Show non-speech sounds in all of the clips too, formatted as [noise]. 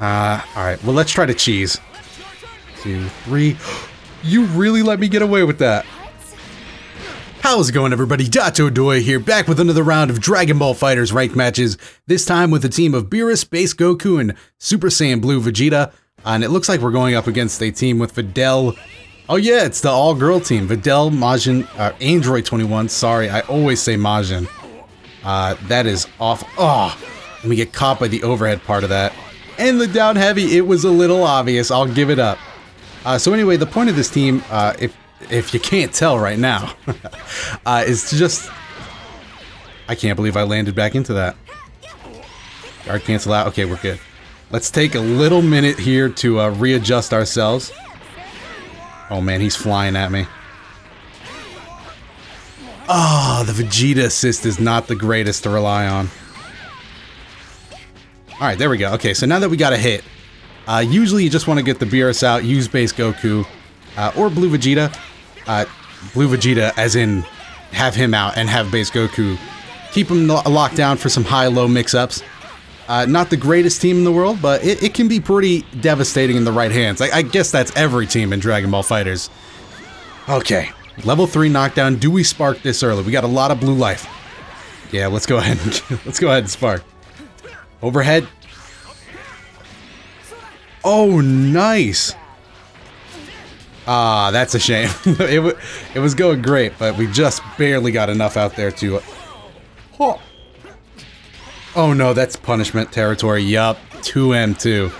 Uh, alright. Well, let's try to cheese. Two, three. [gasps] You really let me get away with that. How's it going everybody? DotoDoya here, back with another round of Dragon Ball FighterZ ranked matches, this time with a team of Beerus, base Goku, and Super Saiyan Blue Vegeta. And it looks like we're going up against a team with Videl. Oh yeah, it's the all-girl team. Videl, Majin, uh, Android 21, sorry, I always say Majin. Uh, that is off. Oh, and we get caught by the overhead part of that. And the down heavy, it was a little obvious, I'll give it up. Uh, so anyway, the point of this team, uh, if if you can't tell right now, [laughs] uh, is to just... I can't believe I landed back into that. Guard cancel out. Okay, we're good. Let's take a little minute here to uh, readjust ourselves. Oh man, he's flying at me. Oh, the Vegeta assist is not the greatest to rely on. Alright, there we go. Okay, so now that we got a hit, uh, usually you just want to get the Beerus out, use base Goku, uh, or Blue Vegeta. Uh, Blue Vegeta, as in have him out and have base Goku. Keep him lo locked down for some high-low mix-ups. Uh, not the greatest team in the world, but it, it, can be pretty devastating in the right hands. I, I, guess that's every team in Dragon Ball FighterZ. Okay, level 3 knockdown. Do we spark this early? We got a lot of blue life. Yeah, let's go ahead [laughs] let's go ahead and spark. Overhead. Oh, nice. Ah, that's a shame. [laughs] it, it was going great, but we just barely got enough out there to... Oh, oh no, that's punishment territory. Yup, 2M2.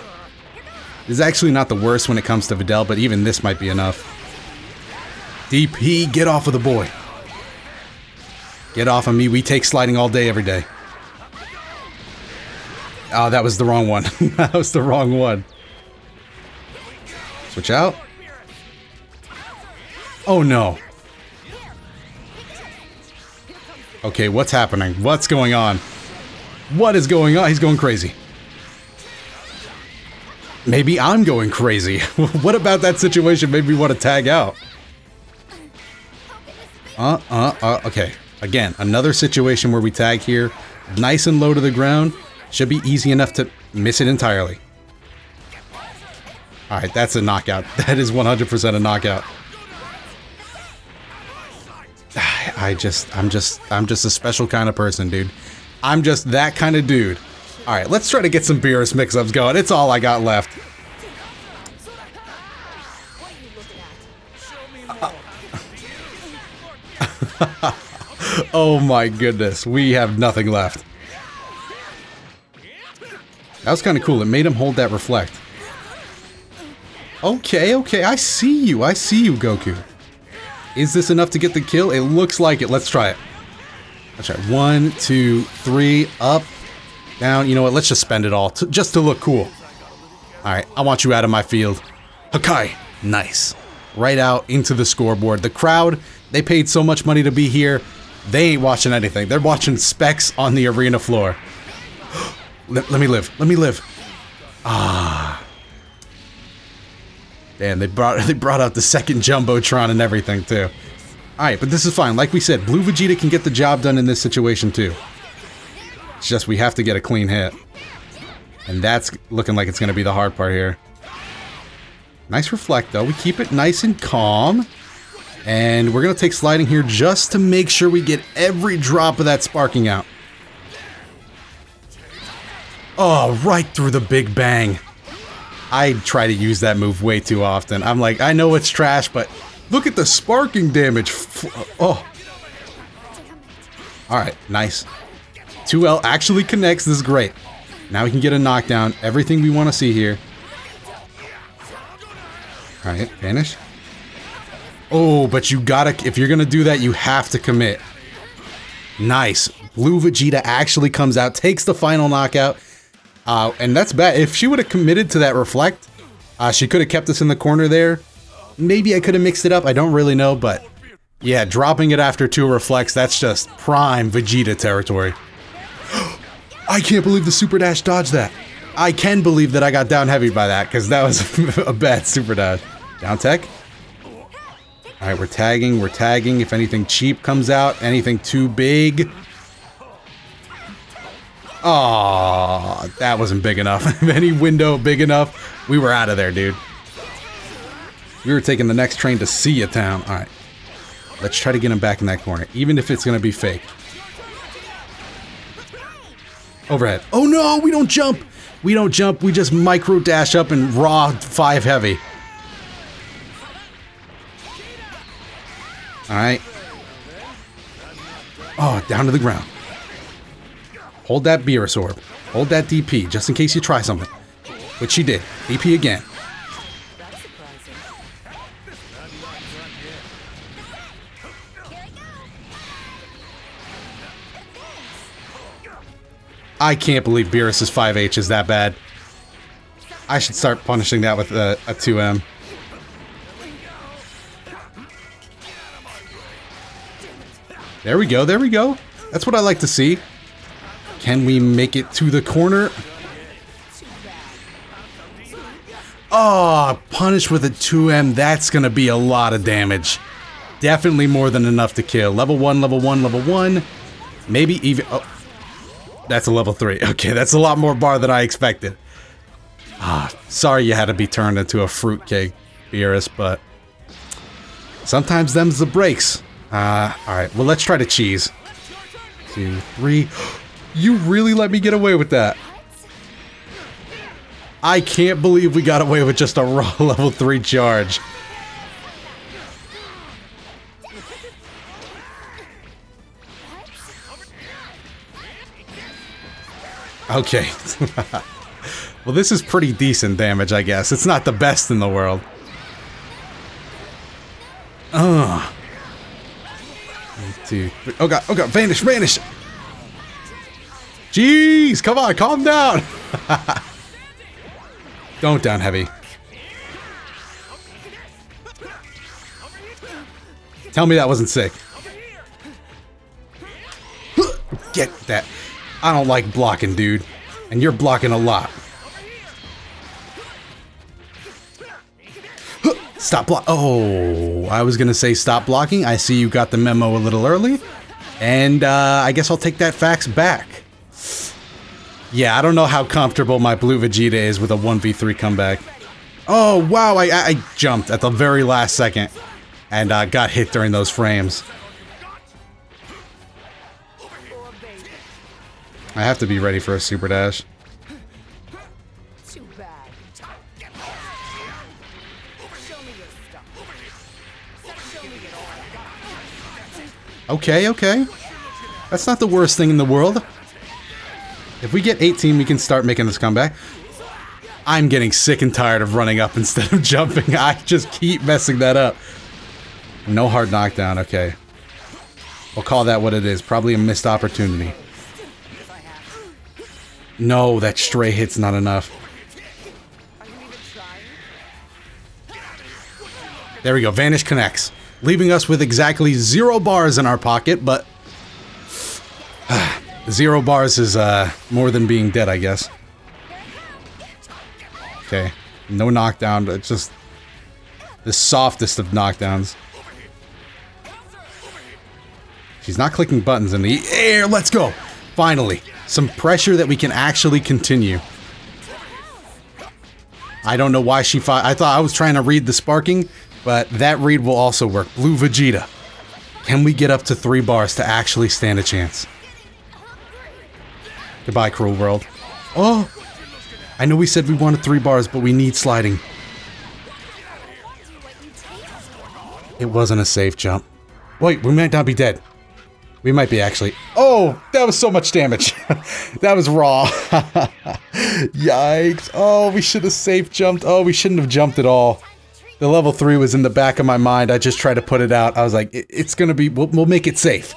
This is actually not the worst when it comes to Videl, but even this might be enough. DP, get off of the boy. Get off of me. We take sliding all day, every day. Oh, that was the wrong one. [laughs] that was the wrong one. Switch out. Oh no. Okay, what's happening? What's going on? What is going on? He's going crazy. Maybe I'm going crazy. [laughs] what about that situation made me want to tag out? Uh, uh, uh, okay. Again, another situation where we tag here. Nice and low to the ground. Should be easy enough to miss it entirely. Alright, that's a knockout. [laughs] That is 100% a knockout. [sighs] I just, I'm just, I'm just a special kind of person, dude. I'm just that kind of dude. All right, let's try to get some Beerus mix-ups going. It's all I got left. [laughs] oh my goodness, we have nothing left. That was kind of cool. It made him hold that reflect. Okay, okay, I see you. I see you, Goku. Is this enough to get the kill? It looks like it. Let's try it. Let's try it. One, two, three, up, down. You know what? Let's just spend it all to, just to look cool. All right, I want you out of my field. Hakai. Nice. Right out into the scoreboard. The crowd, they paid so much money to be here. They ain't watching anything. They're watching specs on the arena floor. [gasps] let, let me live. Let me live. Ah. Damn, they brought [laughs] they brought out the second jumbotron and everything too. All right, but this is fine. Like we said, Blue Vegeta can get the job done in this situation too. It's just we have to get a clean hit, and that's looking like it's going to be the hard part here. Nice reflect though. We keep it nice and calm. And we're going to take sliding here just to make sure we get every drop of that sparking out. Oh, right through the big bang. I try to use that move way too often. I'm like, I know it's trash, but look at the sparking damage. Oh. Alright, nice. 2L actually connects. This is great. Now we can get a knockdown. Everything we want to see here. Alright, vanish. Oh, but you gotta, if you're gonna do that, you have to commit. Nice. Blue Vegeta actually comes out, takes the final knockout, uh, and that's bad. If she would have committed to that reflect, uh, she could have kept us in the corner there. Maybe I could have mixed it up. I don't really know, but yeah, dropping it after two reflects, that's just prime Vegeta territory. [gasps] I can't believe the super dash dodged that. I can believe that I got down heavy by that because that was [laughs] a bad super dash. Down tech. All right, we're tagging, we're tagging. If anything cheap comes out, anything too big, Oh, that wasn't big enough. [laughs] Any window big enough, we were out of there, dude. We were taking the next train to see a town. All right. Let's try to get him back in that corner, even if it's going to be fake. Overhead. Oh no, we don't jump. We don't jump. We just micro dash up and raw five heavy. All right. Oh, down to the ground. Hold that Beerus orb. Hold that DP, just in case you try something. Which she did. DP again. I can't believe Beerus's 5H is that bad. I should start punishing that with a, a 2M. There we go, there we go. That's what I like to see. Can we make it to the corner? Oh, punish with a 2M. That's going to be a lot of damage. Definitely more than enough to kill. Level 1, level 1, level 1. Maybe even... Oh, that's a level 3. [laughs] Okay, that's a lot more bar than I expected. Ah, sorry you had to be turned into a fruitcake, Beerus, but... Sometimes them's the breaks. Uh, alright, well let's try to cheese. Two, three... [gasps] You really let me get away with that. I can't believe we got away with just a [laughs] raw level 3 charge. Okay. [laughs] well, this is pretty decent damage, I guess. It's not the best in the world. Ugh. One, two, three. Oh god, oh god, vanish, vanish! Jeez, come on, calm down! [laughs] Don't down heavy. Tell me that wasn't sick. [laughs] Get that. I don't like blocking, dude. And you're blocking a lot. [laughs] Stop block. Oh, I was gonna say stop blocking. I see you got the memo a little early. And uh, I guess I'll take that fax back. Yeah, I don't know how comfortable my blue Vegeta is with a 1v3 comeback. Oh, wow, I, I jumped at the very last second and uh, got hit during those frames. I have to be ready for a super dash. Okay, okay. That's not the worst thing in the world. If we get 18, we can start making this comeback. I'm getting sick and tired of running up instead of jumping. I just keep messing that up. No hard knockdown, okay. We'll call that what it is. Probably a missed opportunity. No, that stray hit's not enough. There we go. Vanish connects. Leaving us with exactly zero bars in our pocket, but... zero bars is uh, more than being dead, I guess. Okay. No knockdown. It's just... The softest of knockdowns. She's not clicking buttons in the air. Let's go. Finally. Some pressure that we can actually continue. I don't know why she fought. I thought I was trying to read the sparking, but that read will also work. Blue Vegeta. Can we get up to three bars to actually stand a chance? Goodbye, cruel world. Oh! I know we said we wanted three bars, but we need sliding. It wasn't a safe jump. Wait, we might not be dead. We might be actually. Oh, that was so much damage. [laughs] that was raw. [laughs] Yikes. Oh, we should have safe jumped. Oh, we shouldn't have jumped at all. The level 3 was in the back of my mind. I just tried to put it out. I was like, it's going to be, we'll, we'll make it safe.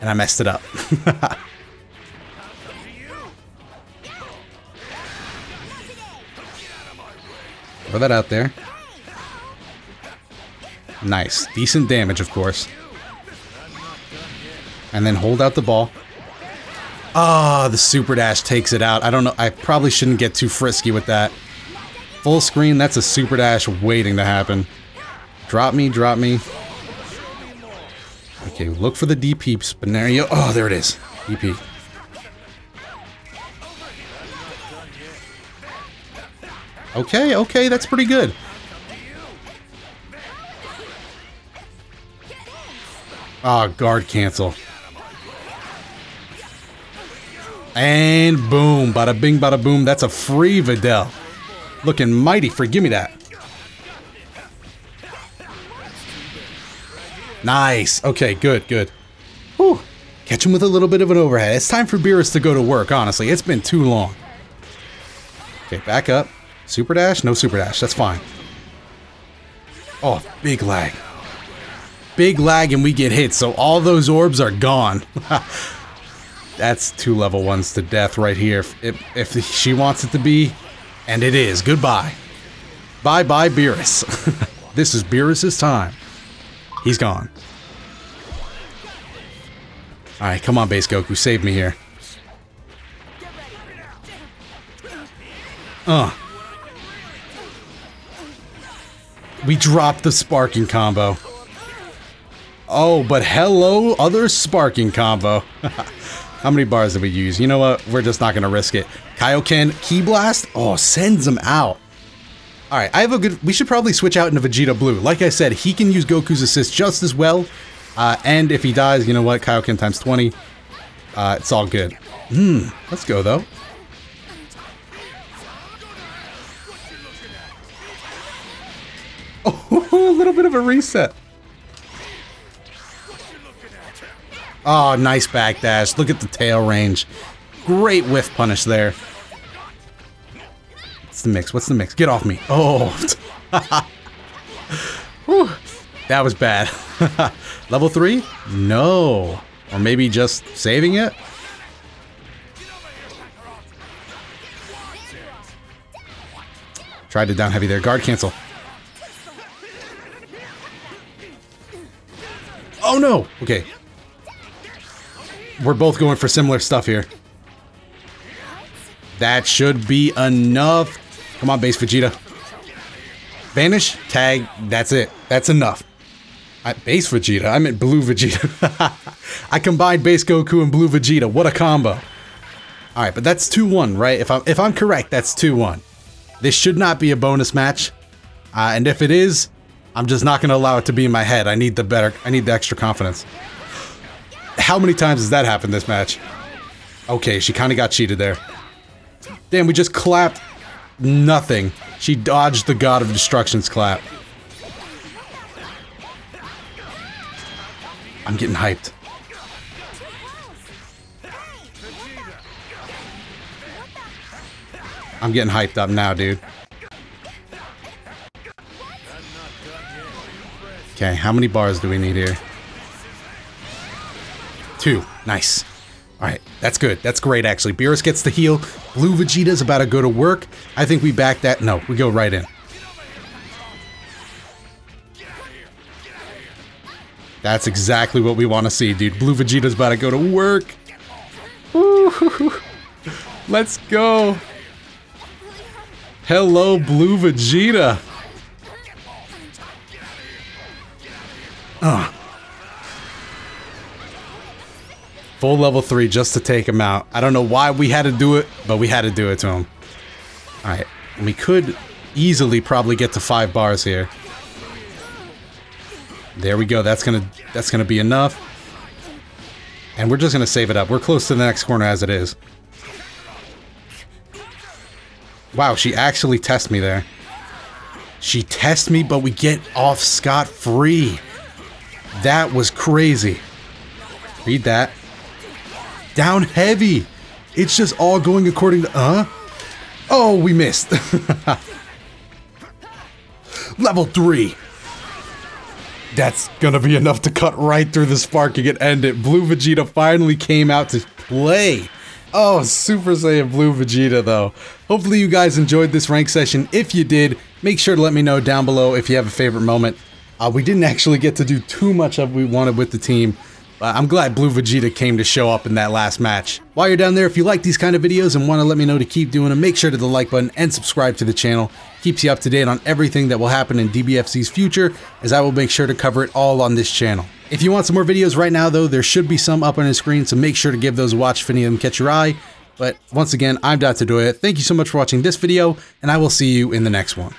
And I messed it up. [laughs] Throw that out there. Nice. Decent damage, of course. And then hold out the ball. Ah, oh, the super dash takes it out. I don't know. I probably shouldn't get too frisky with that. Full screen, that's a super dash waiting to happen. Drop me, drop me. Okay, look for the DP scenario. Oh, there it is. DP. Okay, okay, that's pretty good. Ah, oh, guard cancel. And boom, bada bing, bada boom. That's a free Videl. Looking mighty free. Give me that. Nice. Okay, good, good. Whew. Catch him with a little bit of an overhead. It's time for Beerus to go to work, honestly. It's been too long. Okay, back up. Super dash? No super dash. That's fine. Oh, big lag. Big lag and we get hit, so all those orbs are gone. [laughs] That's two level ones to death right here. If, if she wants it to be, and it is. Goodbye. Bye-bye, Beerus. [laughs] this is Beerus's time. He's gone. Alright, come on, base Goku. Save me here. Uh. We dropped the sparking combo. Oh, but hello, other sparking combo. [laughs] How many bars did we use? You know what? We're just not going to risk it. Kaioken Key Blast? Oh, sends him out. All right, I have a good... We should probably switch out into Vegeta Blue. Like I said, he can use Goku's assist just as well. Uh, and if he dies, you know what? Kaioken times 20. Uh, it's all good. Hmm, let's go, though. Little bit of a reset. Oh, nice backdash. Look at the tail range. Great whiff punish there What's the mix? What's the mix? Get off me. Oh. [laughs] That was bad. [laughs] Level 3? No. Or maybe just saving it? Tried to down heavy there. Guard cancel. Oh no! Okay. We're both going for similar stuff here. That should be enough Come on, base Vegeta. Vanish, tag, that's it. That's enough. I, base Vegeta? I meant blue Vegeta. [laughs] I combined base Goku and blue Vegeta. What a combo. Alright, but that's 2-1, right? If I'm, if I'm correct, that's 2-1. This should not be a bonus match. Uh, and if it is, I'm just not going to allow it to be in my head. I need the better, I need the extra confidence. How many times has that happened this match? Okay, she kind of got cheated there. Damn, we just clapped Nothing. She dodged the God of Destruction's clap. I'm getting hyped. I'm getting hyped up now, dude. Okay, how many bars do we need here? Two. Nice. Alright, that's good. That's great, actually. Beerus gets the heal. Blue Vegeta's about to go to work. I think we back that. No, we go right in. That's exactly what we want to see, dude. Blue Vegeta's about to go to work. Let's go. Hello, Blue Vegeta. Ugh. Full level 3 just to take him out. I don't know why we had to do it, but we had to do it to him. Alright, we could easily probably get to 5 bars here. There we go, that's gonna that's gonna be enough. And we're just gonna save it up. We're close to the next corner as it is. Wow, she actually tests me there. She tests me, but we get off scot-free. That was crazy. Read that. Down heavy. It's just all going according to... Uh? Oh, we missed. [laughs] Level 3. That's gonna be enough to cut right through the sparking and end it. Blue Vegeta finally came out to play. Oh, Super Saiyan Blue Vegeta, though. Hopefully you guys enjoyed this rank session. If you did, make sure to let me know down below if you have a favorite moment. Uh, we didn't actually get to do too much of what we wanted with the team. Uh, I'm glad Blue Vegeta came to show up in that last match. While you're down there, if you like these kind of videos and want to let me know to keep doing them, make sure to the like button and subscribe to the channel. Keeps you up to date on everything that will happen in DBFZ's future, as I will make sure to cover it all on this channel. If you want some more videos right now, though, there should be some up on the screen, so make sure to give those a watch if any of them catch your eye. But once again, I'm DotoDoya. Thank you so much for watching this video, and I will see you in the next one.